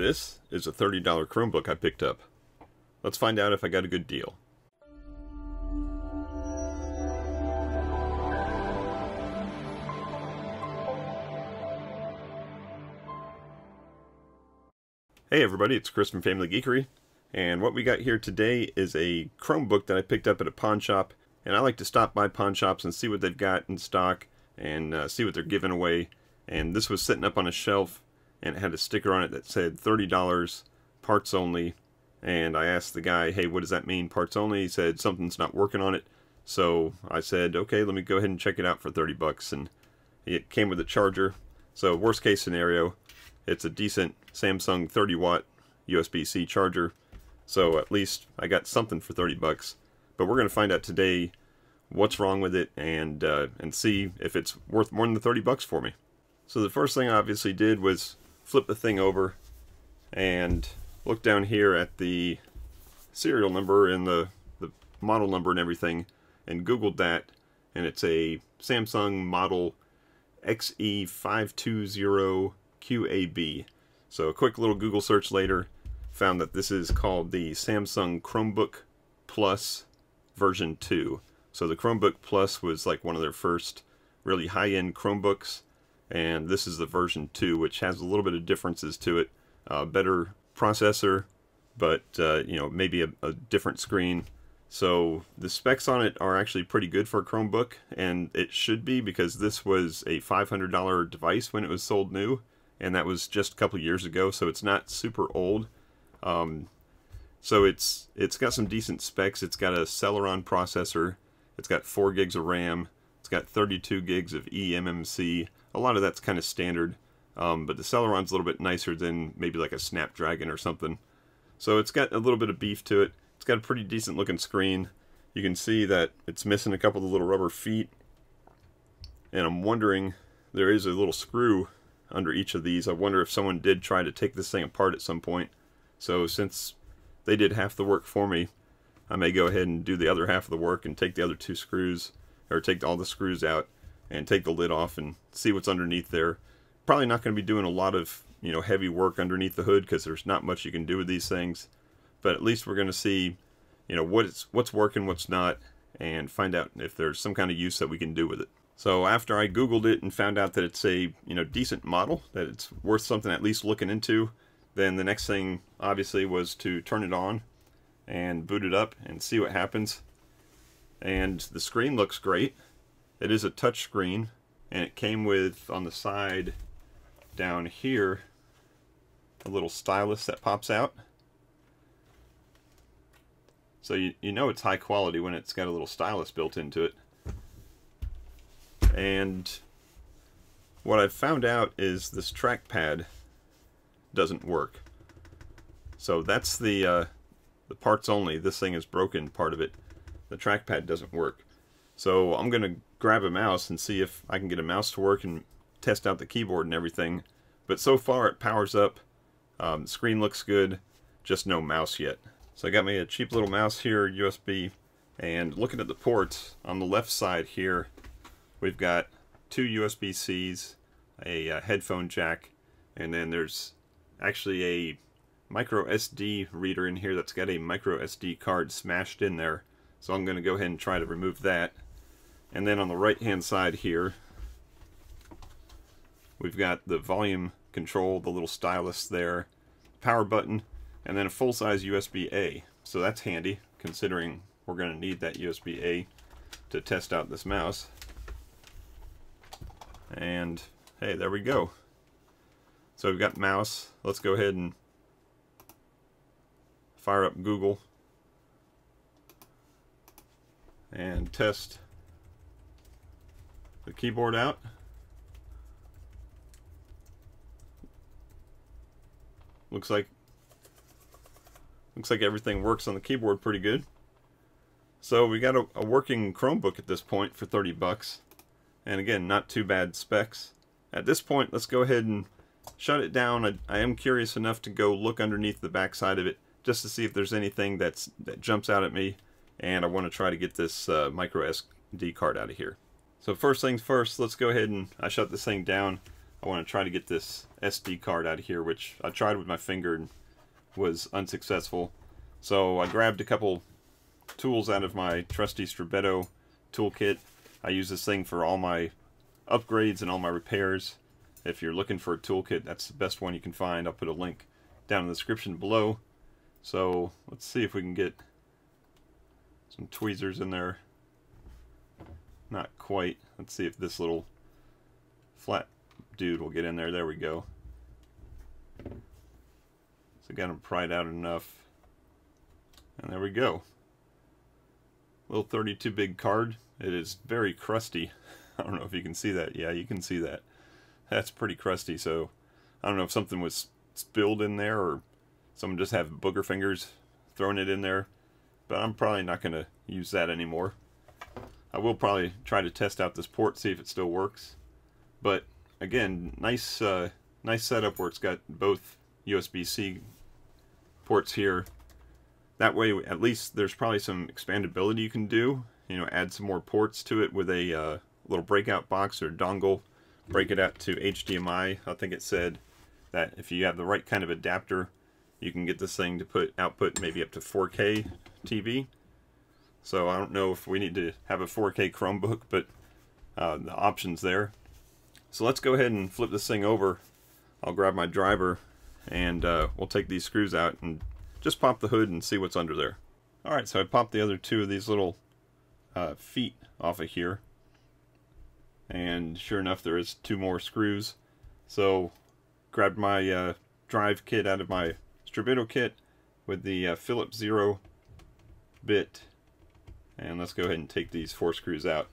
This is a $30 Chromebook I picked up. Let's find out if I got a good deal. Hey everybody, it's Chris from Family Geekery, and what we got here today is a Chromebook that I picked up at a pawn shop, and I like to stop by pawn shops and see what they've got in stock, and uh, see what they're giving away, and this was sitting up on a shelf, and it had a sticker on it that said $30, parts only, and I asked the guy, hey, what does that mean, parts only? He said something's not working on it, so I said, okay, let me go ahead and check it out for 30 bucks, and it came with a charger, so worst case scenario, it's a decent Samsung 30 watt USB-C charger. So at least I got something for 30 bucks. But we're going to find out today what's wrong with it and uh, and see if it's worth more than the 30 bucks for me. So the first thing I obviously did was flip the thing over and look down here at the serial number and the, the model number and everything and googled that and it's a Samsung model XE520 QAB. So a quick little Google search later found that this is called the Samsung Chromebook Plus version 2. So the Chromebook Plus was like one of their first really high-end Chromebooks and this is the version 2 which has a little bit of differences to it. Uh, better processor but uh, you know maybe a, a different screen. So the specs on it are actually pretty good for a Chromebook and it should be because this was a $500 device when it was sold new and that was just a couple years ago, so it's not super old. Um, so it's it's got some decent specs. It's got a Celeron processor. It's got 4 gigs of RAM. It's got 32 gigs of eMMC. A lot of that's kind of standard, um, but the Celeron's a little bit nicer than maybe like a Snapdragon or something. So it's got a little bit of beef to it. It's got a pretty decent looking screen. You can see that it's missing a couple of little rubber feet. And I'm wondering, there is a little screw under each of these. I wonder if someone did try to take this thing apart at some point. So since they did half the work for me, I may go ahead and do the other half of the work and take the other two screws, or take all the screws out and take the lid off and see what's underneath there. Probably not going to be doing a lot of you know heavy work underneath the hood because there's not much you can do with these things. But at least we're going to see you know what's what's working, what's not, and find out if there's some kind of use that we can do with it. So after I Googled it and found out that it's a you know decent model, that it's worth something at least looking into, then the next thing obviously was to turn it on and boot it up and see what happens. And the screen looks great. It is a touch screen and it came with on the side down here a little stylus that pops out. So you, you know it's high quality when it's got a little stylus built into it. And what I've found out is this trackpad doesn't work. So that's the uh, the parts only. This thing is broken, part of it. The trackpad doesn't work. So I'm going to grab a mouse and see if I can get a mouse to work and test out the keyboard and everything. But so far it powers up. Um, screen looks good, just no mouse yet. So I got me a cheap little mouse here, USB, and looking at the ports on the left side here, We've got two USB-Cs, a, a uh, headphone jack, and then there's actually a micro SD reader in here that's got a micro SD card smashed in there. So I'm going to go ahead and try to remove that. And then on the right hand side here, we've got the volume control, the little stylus there, power button, and then a full-size USB-A. So that's handy, considering we're going to need that USB-A to test out this mouse. And hey, there we go. So we've got mouse. Let's go ahead and fire up Google and test the keyboard out. Looks like looks like everything works on the keyboard pretty good. So we got a, a working Chromebook at this point for 30 bucks. And again, not too bad specs. At this point, let's go ahead and shut it down. I, I am curious enough to go look underneath the backside of it just to see if there's anything that's that jumps out at me. And I want to try to get this uh, micro SD card out of here. So first things first, let's go ahead and I shut this thing down. I want to try to get this SD card out of here, which I tried with my finger and was unsuccessful. So I grabbed a couple tools out of my trusty Strebito toolkit. I use this thing for all my upgrades and all my repairs. If you're looking for a toolkit, that's the best one you can find. I'll put a link down in the description below. So let's see if we can get some tweezers in there. Not quite. Let's see if this little flat dude will get in there. There we go. So got him pried out enough. And there we go. Little 32 big card. It is very crusty. I don't know if you can see that. Yeah, you can see that. That's pretty crusty, so I don't know if something was spilled in there or someone just have booger fingers throwing it in there. But I'm probably not going to use that anymore. I will probably try to test out this port, see if it still works. But again, nice, uh, nice setup where it's got both USB-C ports here. That way, at least there's probably some expandability you can do. You know, add some more ports to it with a uh, little breakout box or dongle. Break it out to HDMI. I think it said that if you have the right kind of adapter, you can get this thing to put output maybe up to 4K TV. So I don't know if we need to have a 4K Chromebook, but uh, the option's there. So let's go ahead and flip this thing over. I'll grab my driver and uh, we'll take these screws out and just pop the hood and see what's under there. Alright, so I popped the other two of these little uh, feet off of here. And sure enough, there is two more screws. So grabbed my uh, drive kit out of my Strebito kit with the uh, Phillips Zero bit. And let's go ahead and take these four screws out.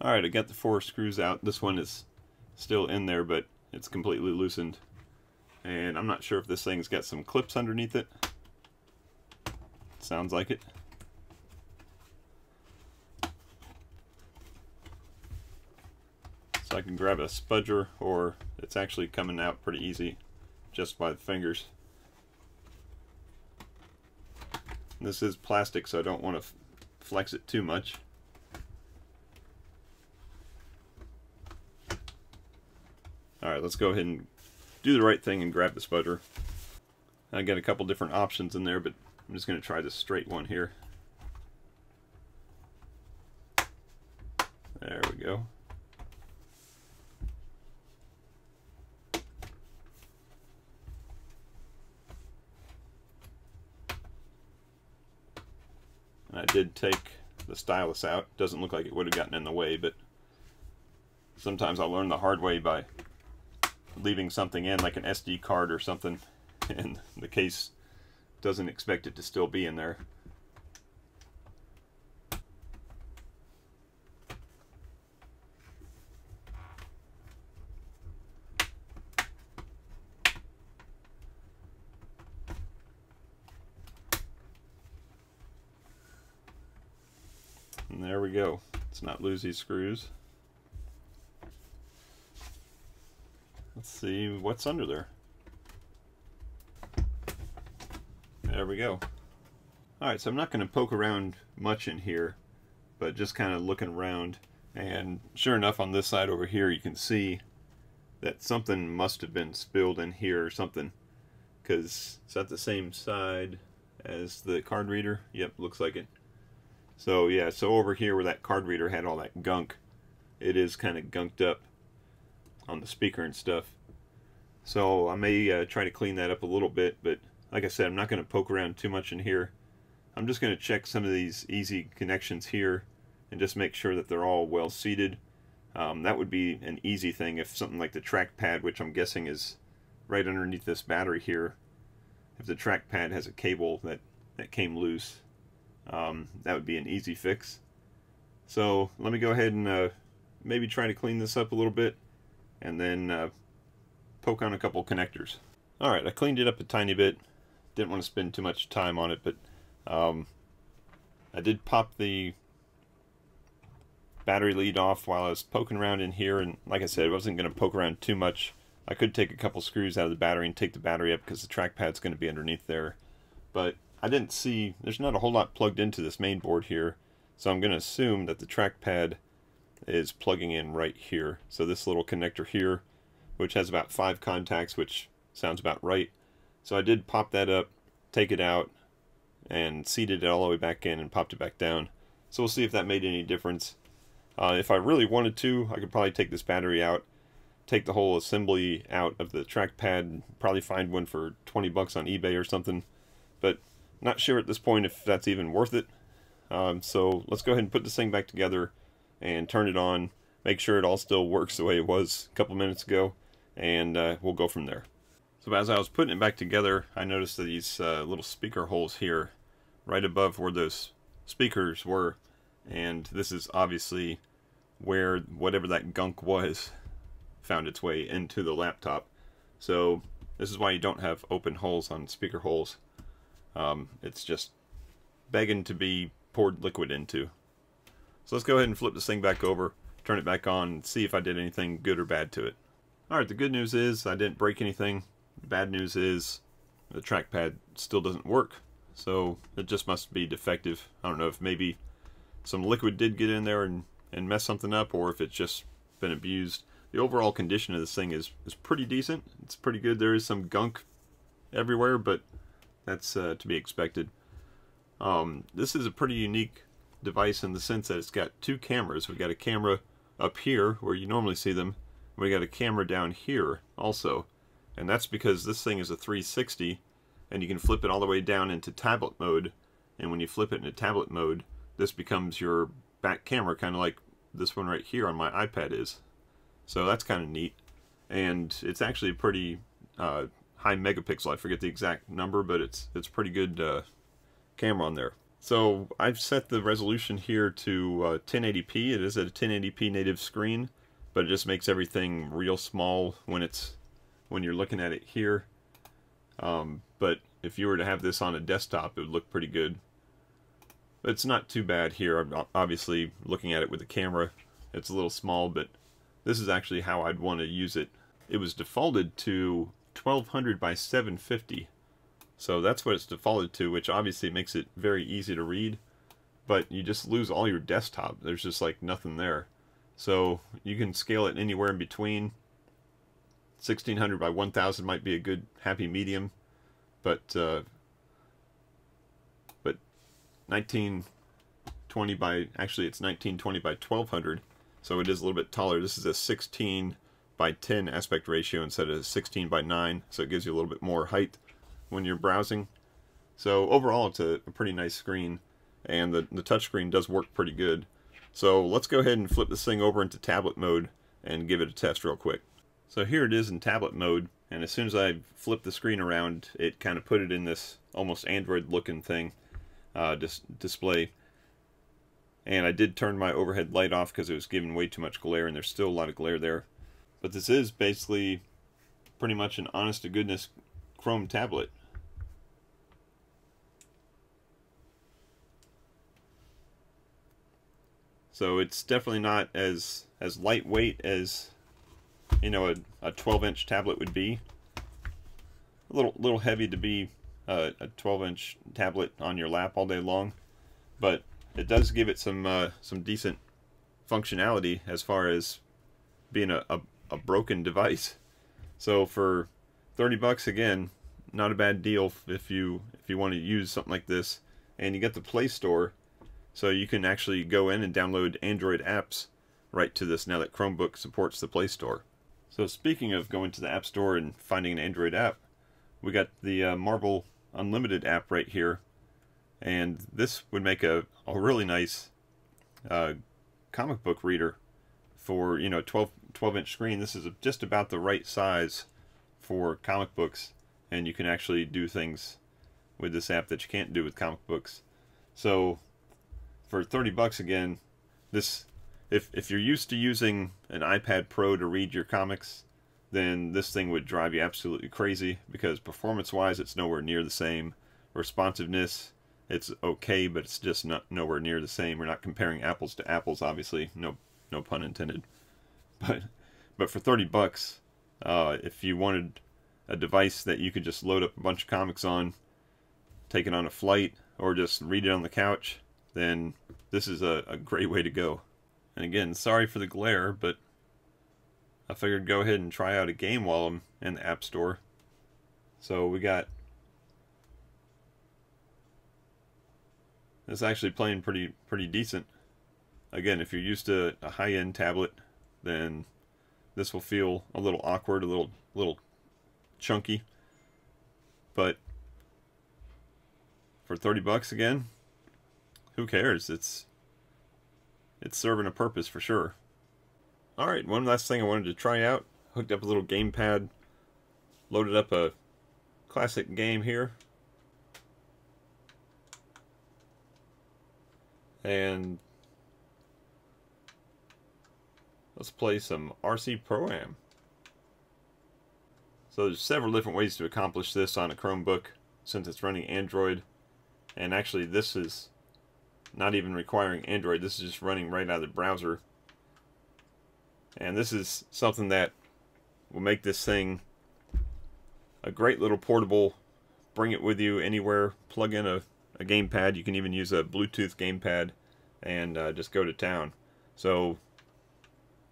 Alright, I got the four screws out. This one is still in there, but it's completely loosened. And I'm not sure if this thing's got some clips underneath it. Sounds like it. I can grab a spudger, or it's actually coming out pretty easy just by the fingers. This is plastic, so I don't want to flex it too much. Alright, let's go ahead and do the right thing and grab the spudger. I got a couple different options in there, but I'm just going to try the straight one here. There we go. Did take the stylus out. Doesn't look like it would have gotten in the way, but sometimes I'll learn the hard way by leaving something in, like an SD card or something, and the case doesn't expect it to still be in there. Go. Let's not lose these screws. Let's see what's under there. There we go. Alright, so I'm not going to poke around much in here, but just kind of looking around. And sure enough, on this side over here, you can see that something must have been spilled in here or something. Because it's at the same side as the card reader. Yep, looks like it. So yeah, so over here where that card reader had all that gunk, it is kind of gunked up on the speaker and stuff. So I may uh, try to clean that up a little bit, but like I said, I'm not going to poke around too much in here. I'm just going to check some of these easy connections here and just make sure that they're all well seated. Um, that would be an easy thing if something like the trackpad, which I'm guessing is right underneath this battery here, if the trackpad has a cable that, that came loose, um, that would be an easy fix. So let me go ahead and uh, maybe try to clean this up a little bit and then uh, poke on a couple connectors. Alright, I cleaned it up a tiny bit. Didn't want to spend too much time on it, but um, I did pop the battery lead off while I was poking around in here, and like I said, I wasn't going to poke around too much. I could take a couple screws out of the battery and take the battery up because the trackpad's going to be underneath there. But I didn't see, there's not a whole lot plugged into this main board here, so I'm going to assume that the trackpad is plugging in right here. So this little connector here, which has about five contacts, which sounds about right. So I did pop that up, take it out, and seated it all the way back in and popped it back down. So we'll see if that made any difference. Uh, if I really wanted to, I could probably take this battery out, take the whole assembly out of the trackpad, probably find one for 20 bucks on eBay or something. But not sure at this point if that's even worth it. Um, so let's go ahead and put this thing back together and turn it on, make sure it all still works the way it was a couple minutes ago, and uh, we'll go from there. So as I was putting it back together, I noticed these uh, little speaker holes here, right above where those speakers were, and this is obviously where whatever that gunk was found its way into the laptop. So this is why you don't have open holes on speaker holes. Um, it's just begging to be poured liquid into. So let's go ahead and flip this thing back over, turn it back on, and see if I did anything good or bad to it. Alright, the good news is I didn't break anything. The bad news is the trackpad still doesn't work. So it just must be defective. I don't know if maybe some liquid did get in there and, and mess something up or if it's just been abused. The overall condition of this thing is, is pretty decent. It's pretty good. There is some gunk everywhere, but that's uh, to be expected. Um, this is a pretty unique device in the sense that it's got two cameras. We've got a camera up here where you normally see them. We got a camera down here also. And that's because this thing is a 360 and you can flip it all the way down into tablet mode. And when you flip it into tablet mode, this becomes your back camera, kind of like this one right here on my iPad is. So that's kind of neat. And it's actually pretty uh, high megapixel. I forget the exact number, but it's it's pretty good uh, camera on there. So I've set the resolution here to uh, 1080p. It is a 1080p native screen, but it just makes everything real small when it's when you're looking at it here. Um, but if you were to have this on a desktop, it would look pretty good. But it's not too bad here. I'm obviously looking at it with the camera. It's a little small, but this is actually how I'd want to use it. It was defaulted to 1200 by 750. So that's what it's defaulted to, which obviously makes it very easy to read. But you just lose all your desktop. There's just like nothing there. So you can scale it anywhere in between. 1600 by 1000 might be a good happy medium. But uh, but 1920 by actually it's 1920 by 1200 so it is a little bit taller this is a 16 by 10 aspect ratio instead of 16 by 9 so it gives you a little bit more height when you're browsing. So overall it's a, a pretty nice screen and the, the touchscreen does work pretty good. So let's go ahead and flip this thing over into tablet mode and give it a test real quick. So here it is in tablet mode and as soon as I flipped the screen around it kind of put it in this almost Android looking thing uh, dis display. And I did turn my overhead light off because it was giving way too much glare and there's still a lot of glare there but this is basically pretty much an honest to goodness Chrome tablet so it's definitely not as as lightweight as you know, a, a 12 inch tablet would be. A little, little heavy to be uh, a 12 inch tablet on your lap all day long, but it does give it some uh, some decent functionality as far as being a, a, a, broken device. So for 30 bucks again, not a bad deal if you if you want to use something like this. And you get the Play Store, so you can actually go in and download Android apps right to this now that Chromebook supports the Play Store. So speaking of going to the App Store and finding an Android app, we got the uh, Marvel Unlimited app right here. And this would make a, a really nice uh, comic book reader for, you know, 12, 12 inch screen. This is just about the right size for comic books. And you can actually do things with this app that you can't do with comic books. So for 30 bucks again, this if if you're used to using an iPad Pro to read your comics, then this thing would drive you absolutely crazy because performance-wise, it's nowhere near the same. Responsiveness, it's okay, but it's just not nowhere near the same. We're not comparing apples to apples, obviously. No, no pun intended. But but for 30 bucks, uh, if you wanted a device that you could just load up a bunch of comics on, take it on a flight, or just read it on the couch, then this is a, a great way to go. And again, sorry for the glare, but I figured go ahead and try out a game while I'm in the App Store. So we got it's actually playing pretty pretty decent. Again, if you're used to a high-end tablet, then this will feel a little awkward, a little little chunky. But for 30 bucks again, who cares? It's it's serving a purpose for sure. Alright, one last thing I wanted to try out. Hooked up a little gamepad, loaded up a classic game here. And let's play some RC Pro-Am. So there's several different ways to accomplish this on a Chromebook since it's running Android. And actually this is not even requiring Android. This is just running right out of the browser. And this is something that will make this thing a great little portable, bring it with you anywhere, plug in a, a gamepad. You can even use a Bluetooth gamepad and uh, just go to town. So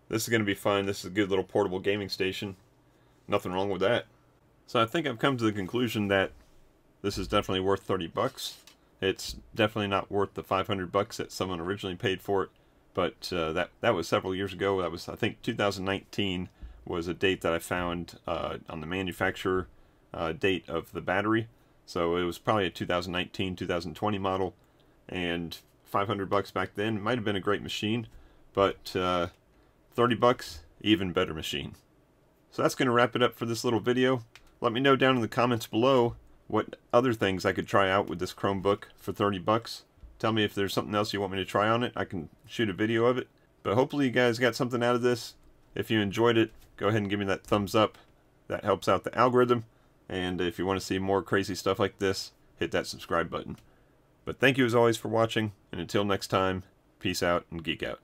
this is going to be fun. This is a good little portable gaming station. Nothing wrong with that. So I think I've come to the conclusion that this is definitely worth 30 bucks. It's definitely not worth the 500 bucks that someone originally paid for it, but uh, that that was several years ago. That was I think 2019 was a date that I found uh, on the manufacturer uh, date of the battery. So it was probably a 2019 2020 model, and 500 bucks back then might have been a great machine, but uh, 30 bucks even better machine. So that's going to wrap it up for this little video. Let me know down in the comments below what other things I could try out with this Chromebook for 30 bucks. Tell me if there's something else you want me to try on it. I can shoot a video of it. But hopefully you guys got something out of this. If you enjoyed it, go ahead and give me that thumbs up. That helps out the algorithm. And if you want to see more crazy stuff like this, hit that subscribe button. But thank you as always for watching, and until next time, peace out and geek out.